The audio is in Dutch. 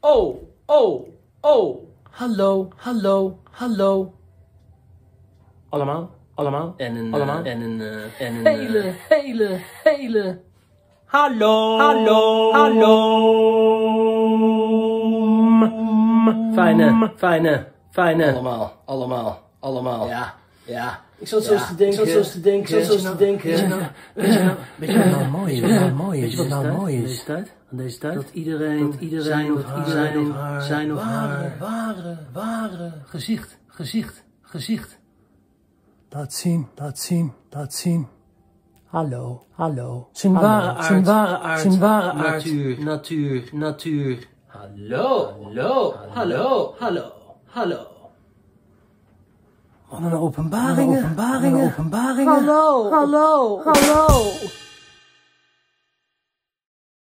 oh, oh, oh. Hallo, hallo, hallo. Allemaal, allemaal. En een, allemaal. en een, eh, en een hele, hele, hele. Hallo, hallo, hallo. Fijne, fijne, fijne. Allemaal, allemaal, allemaal. Ja, ja. Ik zat zo eens te denken. Ik zat zo eens te denken. Ik zat zo eens te denken. Weet je wat nou mooi is? Weet je wat nou mooi is? Weet je wat nou mooi is? Deze tijd? Aan deze tijd? Dat iedereen, dat iedereen, zijn of iedereen of haar, zijn of haar, ware, ware gezicht, gezicht, gezicht. Laat zien, laat zien, laat zien. Hallo, hallo. Zijn ware aard, zijn ware aard, zijn ware aard. Natuur, natuur, natuur. Hallo, hallo, hallo, hallo, hallo. Wat een openbaringen, openbaringen, openbaringen. Hallo, hallo, hallo.